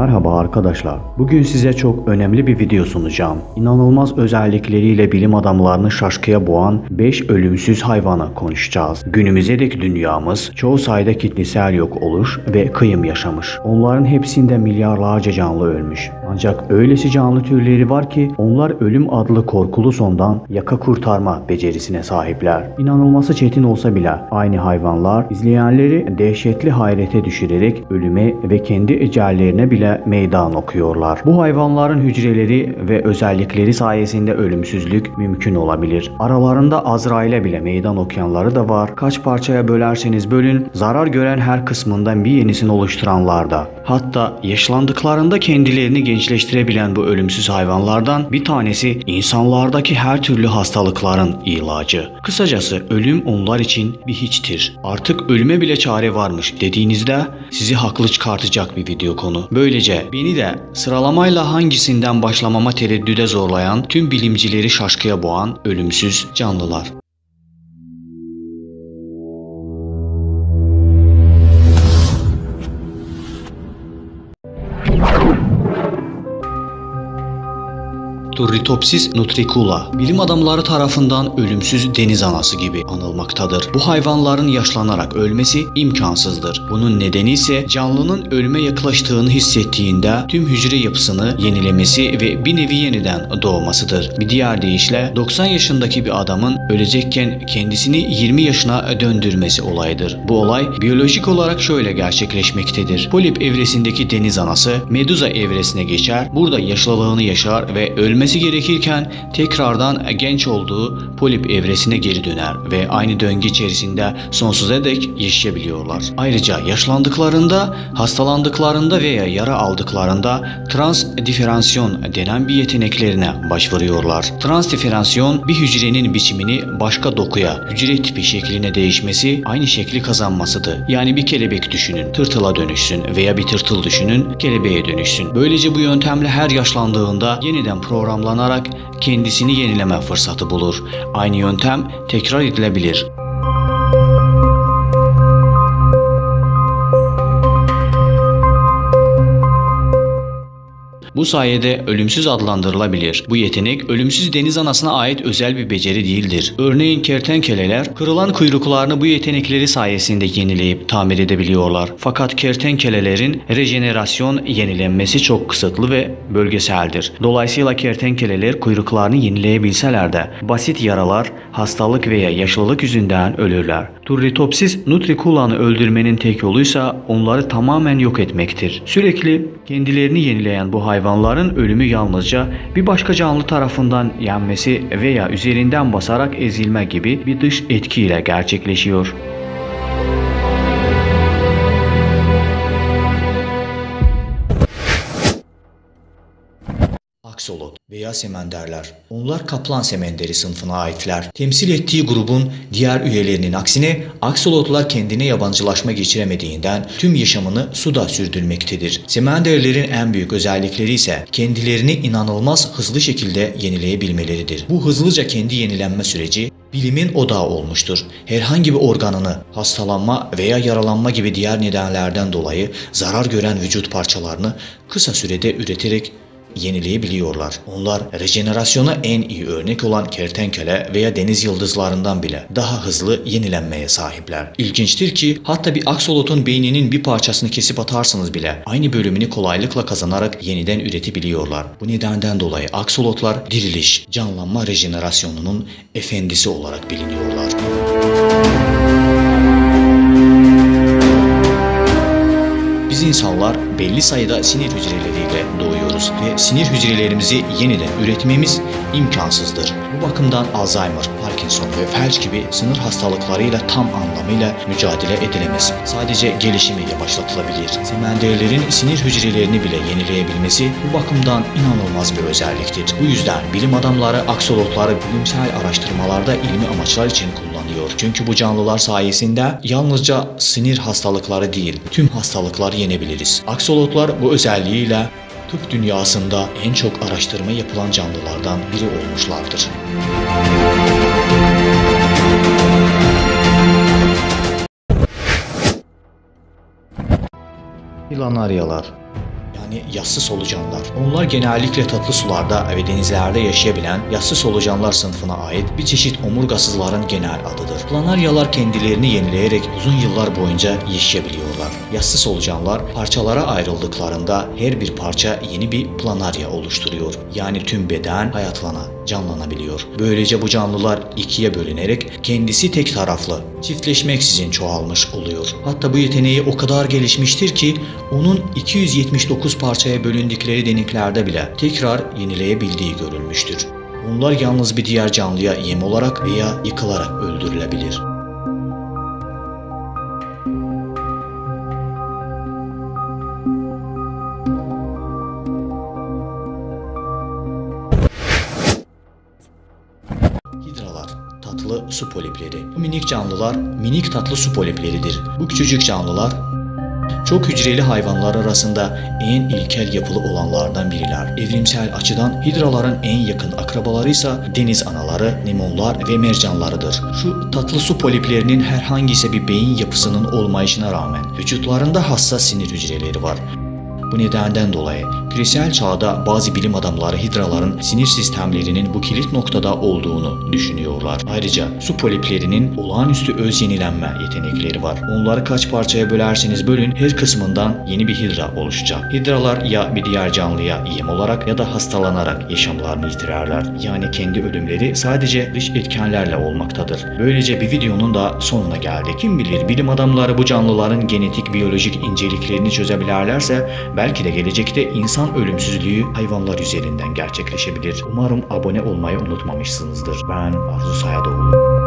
Merhaba arkadaşlar. Bugün size çok önemli bir video sunacağım. İnanılmaz özellikleriyle bilim adamlarını şaşkıya boğan 5 ölümsüz hayvanı konuşacağız. Günümüze dek dünyamız çoğu sayıda kitlesel yok oluş ve kıyım yaşamış. Onların hepsinde milyarlarca canlı ölmüş. Ancak öylesi canlı türleri var ki onlar ölüm adlı korkulu sondan yaka kurtarma becerisine sahipler. İnanılması çetin olsa bile aynı hayvanlar izleyenleri dehşetli hayrete düşürerek ölüme ve kendi ecellerine bile meydan okuyorlar. Bu hayvanların hücreleri ve özellikleri sayesinde ölümsüzlük mümkün olabilir. Aralarında Azrail'e bile meydan okuyanları da var. Kaç parçaya bölerseniz bölün, zarar gören her kısmından bir yenisini oluşturanlar da. Hatta yaşlandıklarında kendilerini gençleştirebilen bu ölümsüz hayvanlardan bir tanesi insanlardaki her türlü hastalıkların ilacı. Kısacası ölüm onlar için bir hiçtir. Artık ölüme bile çare varmış dediğinizde sizi haklı çıkartacak bir video konu. Böylece beni de sıralamayla hangisinden başlamama tereddüde zorlayan tüm bilimcileri şaşkıya boğan ölümsüz canlılar. Turritopsis nutricula bilim adamları tarafından ölümsüz deniz anası gibi anılmaktadır. Bu hayvanların yaşlanarak ölmesi imkansızdır. Bunun nedeni ise canlının ölüme yaklaştığını hissettiğinde tüm hücre yapısını yenilemesi ve bir nevi yeniden doğmasıdır. Bir diğer deyişle 90 yaşındaki bir adamın ölecekken kendisini 20 yaşına döndürmesi olayıdır. Bu olay biyolojik olarak şöyle gerçekleşmektedir. Polip evresindeki deniz anası Medusa evresine geçer, burada yaşlılığını yaşar ve ölmesi gerekirken tekrardan genç olduğu polip evresine geri döner ve aynı döngü içerisinde sonsuza dek yaşayabiliyorlar. Ayrıca yaşlandıklarında, hastalandıklarında veya yara aldıklarında transdiferansiyon denen bir yeteneklerine başvuruyorlar. Transdiferansiyon bir hücrenin biçimini başka dokuya, hücre tipi şekline değişmesi, aynı şekli kazanmasıdır. Yani bir kelebek düşünün, tırtıla dönüşsün veya bir tırtıl düşünün, kelebeğe dönüşsün. Böylece bu yöntemle her yaşlandığında yeniden programlanarak kendisini yenileme fırsatı bulur. Aynı yöntem tekrar edilebilir. Bu sayede ölümsüz adlandırılabilir. Bu yetenek ölümsüz deniz anasına ait özel bir beceri değildir. Örneğin kertenkeleler kırılan kuyruklarını bu yetenekleri sayesinde yenileyip tamir edebiliyorlar. Fakat kertenkelelerin rejenerasyon yenilenmesi çok kısıtlı ve bölgeseldir. Dolayısıyla kertenkeleler kuyruklarını yenileyebilseler de basit yaralar, hastalık veya yaşlılık yüzünden ölürler. Turritopsis nutricula'nı öldürmenin tek yoluysa onları tamamen yok etmektir. Sürekli kendilerini yenileyen bu hayvanların ölümü yalnızca bir başka canlı tarafından yenmesi veya üzerinden basarak ezilme gibi bir dış etkiyle gerçekleşiyor. Aksolot veya semenderler. Onlar kaplan semenderi sınıfına aitler. Temsil ettiği grubun diğer üyelerinin aksine aksolotlar kendine yabancılaşma geçiremediğinden tüm yaşamını suda sürdürmektedir. Semenderlerin en büyük özellikleri ise kendilerini inanılmaz hızlı şekilde yenileyebilmeleridir. Bu hızlıca kendi yenilenme süreci bilimin odağı olmuştur. Herhangi bir organını hastalanma veya yaralanma gibi diğer nedenlerden dolayı zarar gören vücut parçalarını kısa sürede üreterek yenileyebiliyorlar. Onlar rejenerasyona en iyi örnek olan kertenkele veya deniz yıldızlarından bile daha hızlı yenilenmeye sahipler. İlginçtir ki hatta bir aksolotun beyninin bir parçasını kesip atarsanız bile aynı bölümünü kolaylıkla kazanarak yeniden üretebiliyorlar. Bu nedenden dolayı aksolotlar diriliş, canlanma rejenerasyonunun efendisi olarak biliniyorlar. Biz insanlar belli sayıda sinir hücreleriyle doğuyoruz ve sinir hücrelerimizi yeniden üretmemiz imkansızdır. Bu bakımdan Alzheimer, Parkinson ve felç gibi sınır hastalıklarıyla tam anlamıyla mücadele edilemez. Sadece gelişimi yavaşlatılabilir. Semenderlerin sinir hücrelerini bile yenileyebilmesi bu bakımdan inanılmaz bir özelliktir. Bu yüzden bilim adamları aksolotları bilimsel araştırmalarda ilmi amaçlar için kullanıyor. Çünkü bu canlılar sayesinde yalnızca sinir hastalıkları değil, tüm hastalıkları yenebiliriz. Aksolotlar bu özelliğiyle tıp dünyasında en çok araştırma yapılan canlılardan biri olmuşlardır. Planaryalar yani yassı solucanlar. Onlar genellikle tatlı sularda ve denizlerde yaşayabilen yassı solucanlar sınıfına ait bir çeşit omurgasızların genel adıdır. Planaryalar kendilerini yenileyerek uzun yıllar boyunca yaşayabiliyorlar. Yassı solucanlar parçalara ayrıldıklarında her bir parça yeni bir planarya oluşturuyor. Yani tüm beden hayatlana, canlanabiliyor. Böylece bu canlılar ikiye bölünerek kendisi tek taraflı, çiftleşmeksizin çoğalmış oluyor. Hatta bu yeteneği o kadar gelişmiştir ki onun 279 parçaya bölündükleri deniklerde bile tekrar yenileyebildiği görülmüştür. Bunlar yalnız bir diğer canlıya yem olarak veya yıkılarak öldürülebilir. Tatlı su polipleri. Bu minik canlılar minik tatlı su polipleridir. Bu küçücük canlılar çok hücreli hayvanlar arasında en ilkel yapılı olanlardan biriler. Evrimsel açıdan hidraların en yakın akrabaları ise deniz anaları, limonlar ve mercanlarıdır. Şu tatlı su poliplerinin herhangi ise bir beyin yapısının olmayışına rağmen vücutlarında hassas sinir hücreleri var. Bu nedenden dolayı küresel çağda bazı bilim adamları hidraların sinir sistemlerinin bu kilit noktada olduğunu düşünüyorlar. Ayrıca su poliplerinin olağanüstü öz yenilenme yetenekleri var. Onları kaç parçaya bölerseniz bölün her kısmından yeni bir hidra oluşacak. Hidralar ya bir diğer canlıya yem olarak ya da hastalanarak yaşamlarını yitirerler. Yani kendi ölümleri sadece dış etkenlerle olmaktadır. Böylece bir videonun da sonuna geldik. Kim bilir bilim adamları bu canlıların genetik biyolojik inceliklerini çözebilirlerse belki de gelecekte insan ölümsüzlüğü hayvanlar üzerinden gerçekleşebilir. Umarım abone olmayı unutmamışsınızdır. Ben Arzu Sayadoğlu.